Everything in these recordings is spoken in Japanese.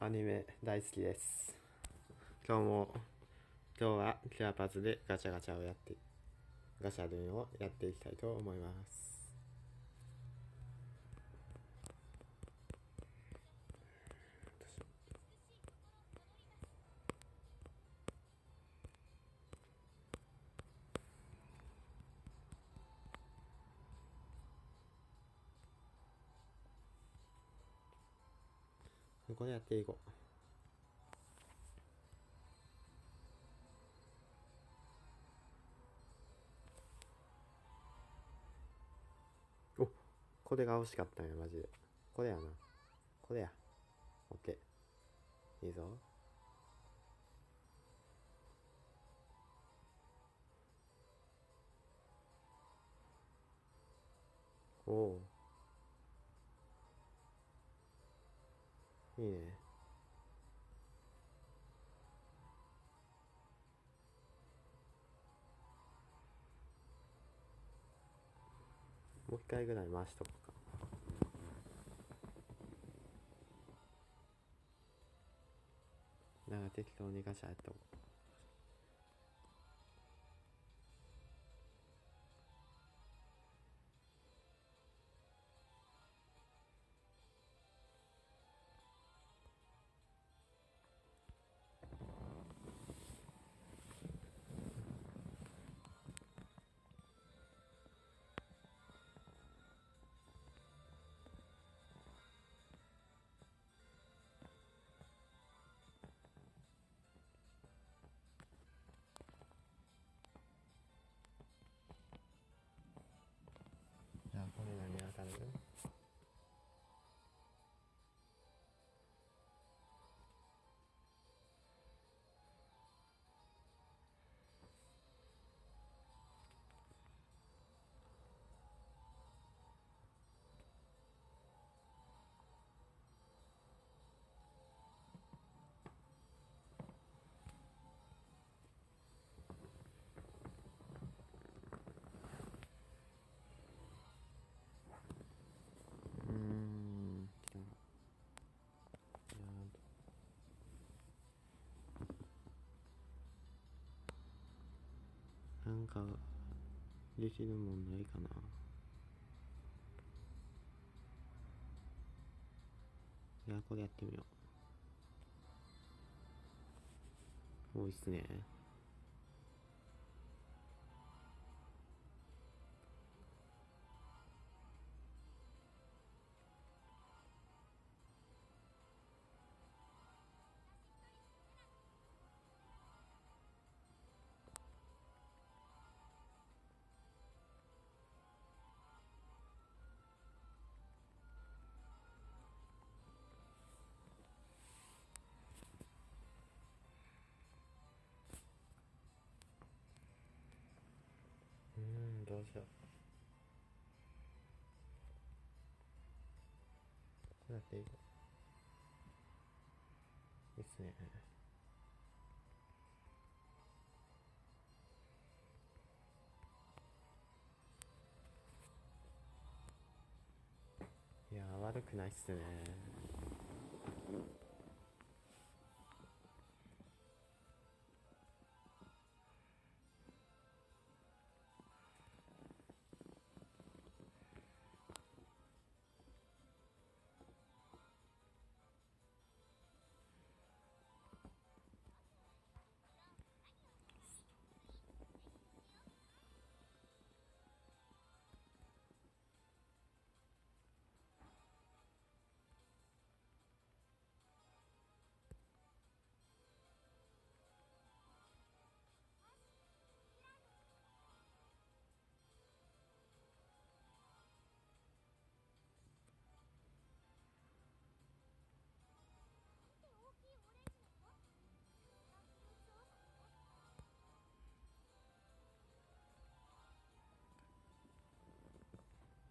アニメ大好きです。今日も今日はキュアパズでガチャガチャをやってガチャルンをやっていきたいと思います。これやっていこう。おこれが欲しかったんやマジで。これやな。これや。オッケーいいぞ。おおいいね。もう一回ぐらい回しとこうか。なんか適当にガシャやっとこう。じゃあこれ何当たる。かできるもんないかな。じゃあこれやってみよう。多いっすね。どうしよう。これやっていいいいっすね。いやー悪くないっすね。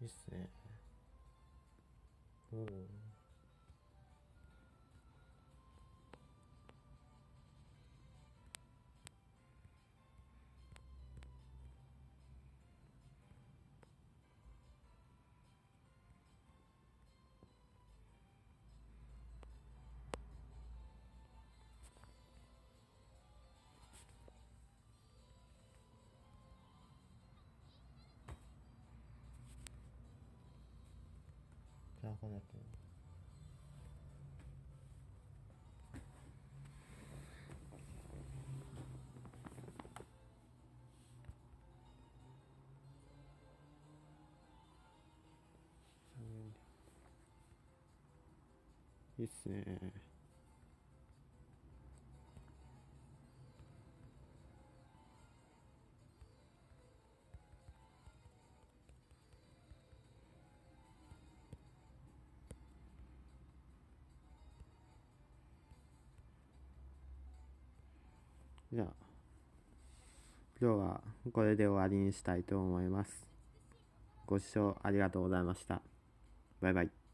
いいっすね。おおかなって。るいいっすね。じゃあ今日はこれで終わりにしたいと思います。ご視聴ありがとうございました。バイバイ。